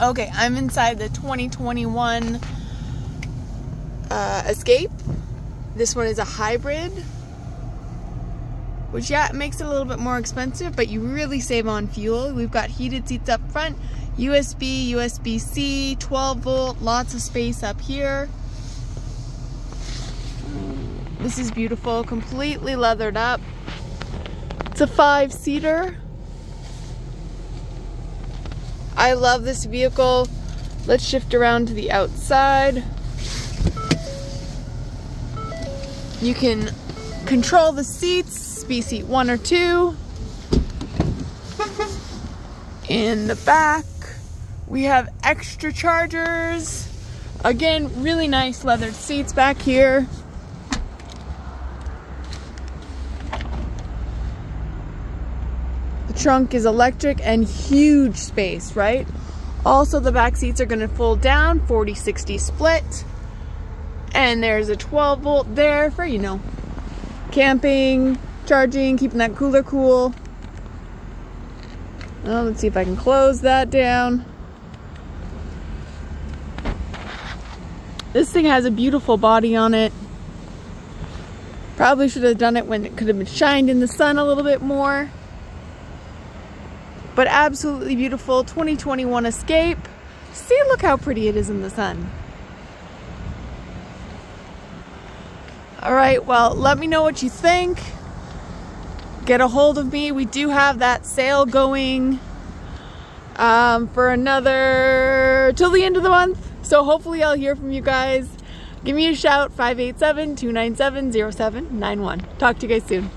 Okay, I'm inside the 2021 uh, Escape. This one is a hybrid, which yeah, it makes it a little bit more expensive, but you really save on fuel. We've got heated seats up front, USB, USB-C, 12 volt, lots of space up here. This is beautiful, completely leathered up. It's a five seater. I love this vehicle. Let's shift around to the outside. You can control the seats, be seat one or two. In the back, we have extra chargers. Again, really nice leathered seats back here. Trunk is electric and huge space, right? Also, the back seats are gonna fold down, 40-60 split. And there's a 12 volt there for, you know, camping, charging, keeping that cooler cool. Well, let's see if I can close that down. This thing has a beautiful body on it. Probably should have done it when it could have been shined in the sun a little bit more but absolutely beautiful 2021 Escape. See, look how pretty it is in the sun. All right, well, let me know what you think. Get a hold of me. We do have that sale going um, for another, till the end of the month. So hopefully I'll hear from you guys. Give me a shout, 587-297-0791. Talk to you guys soon.